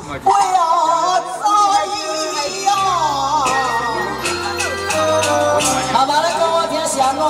不要在意呀。爸爸来讲我听是安怎？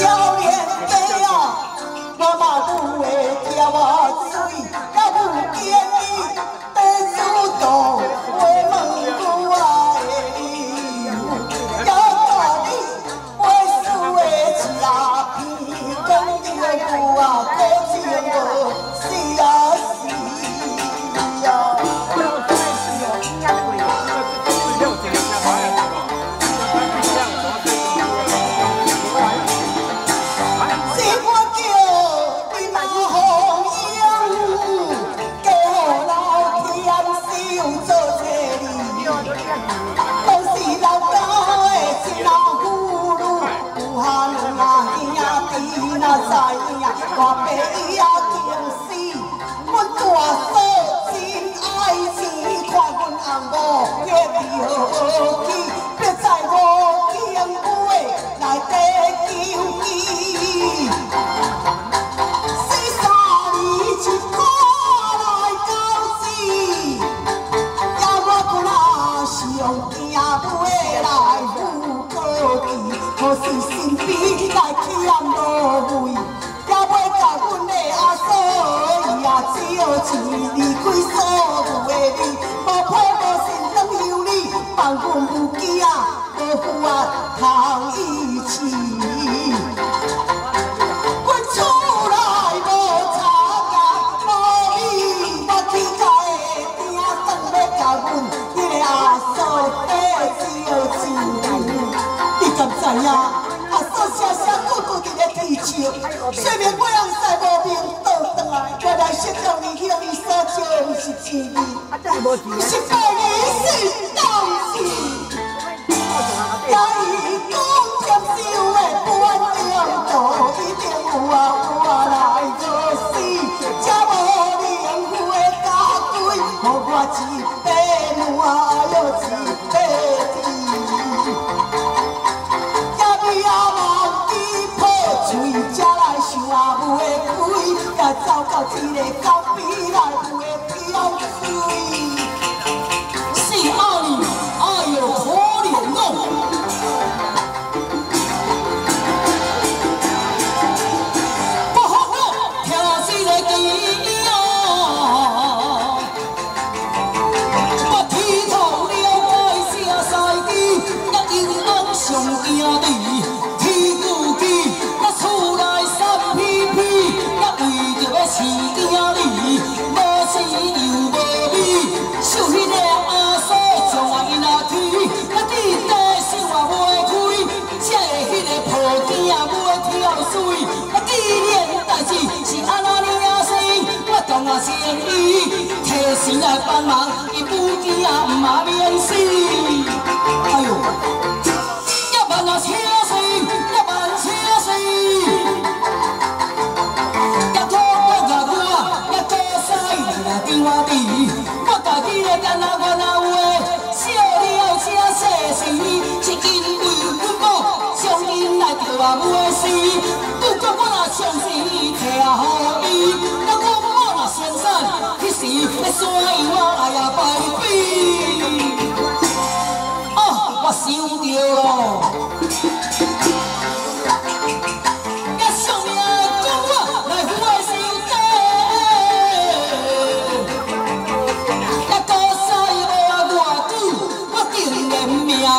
我影，大伯伊也惊死。阮大嫂真爱钱，看阮翁某越好起，别在五间杯内底求伊。四三二一块来到死。呀，我本来是用行尾来富高志，可是身边来欠无位，嫂伊啊借钱离开所有的你，无抱无心当休你，放阮有囝无父啊通伊饲。阮厝内无茶甲，无米，我起家的鼎当要甲阮迄个阿嫂的烧钱。你敢知影？阿嫂声声句句伫咧啼笑，虽然我人在无，原来失掉你向你所招的是钱银，是百年是当时。也伊讲接受的本领度，一定有啊我来做死，才无灵符的家规，予我一百万又一百走到一个高边来有的飘水。替神来帮忙，伊母囝毋嘛免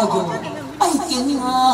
あげる。あいけには。